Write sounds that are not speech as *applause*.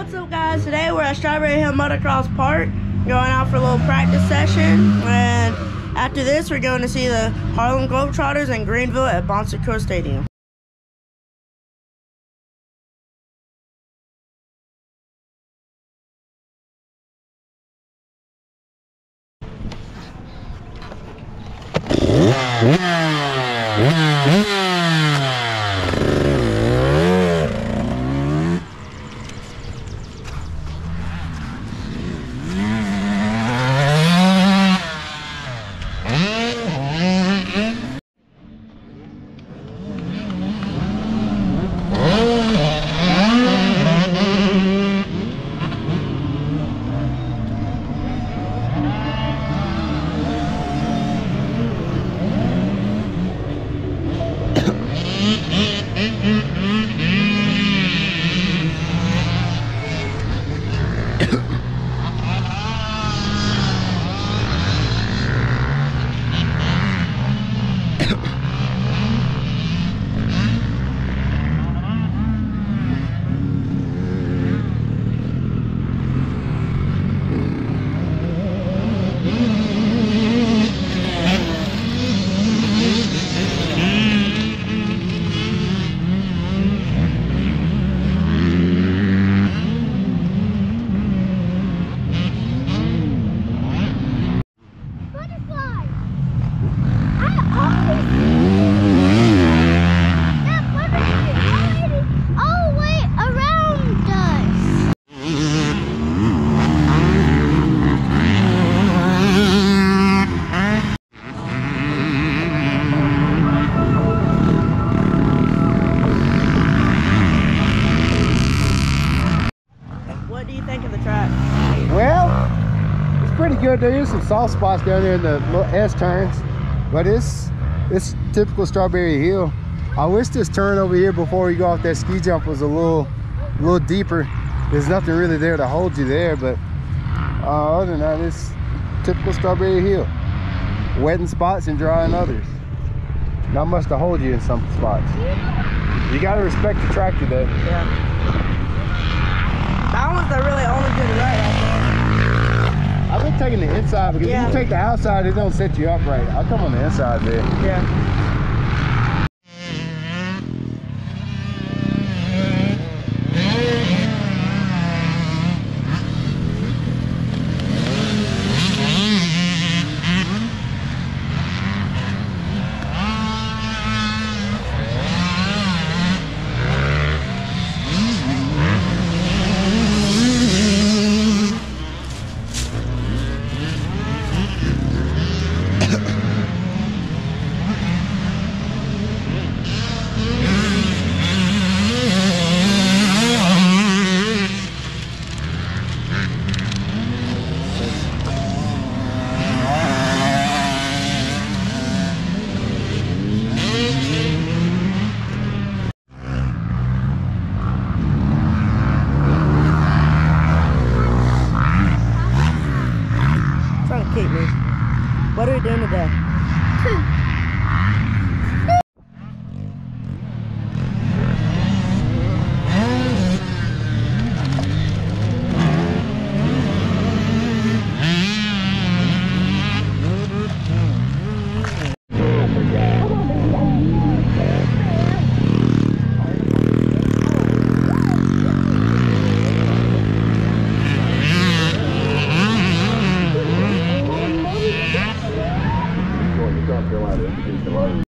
What's up guys? Today we're at Strawberry Hill Motocross Park going out for a little practice session and after this we're going to see the Harlem Globetrotters in Greenville at Bon Secours Stadium. Butterfly! Pretty good. There is some soft spots down there in the little S turns, but it's it's typical Strawberry Hill. I wish this turn over here before we go off that ski jump was a little, little deeper. There's nothing really there to hold you there, but uh, other than that, it's typical Strawberry Hill. Wet in spots and dry in others. Not much to hold you in some spots. You gotta respect the track today. Yeah. That one's the really only good right I've been taking the inside because Yeah. if you take the outside, it don't set you up right. I'll come on the inside there. Yeah. What are we doing today? *laughs* papel arame, que lá.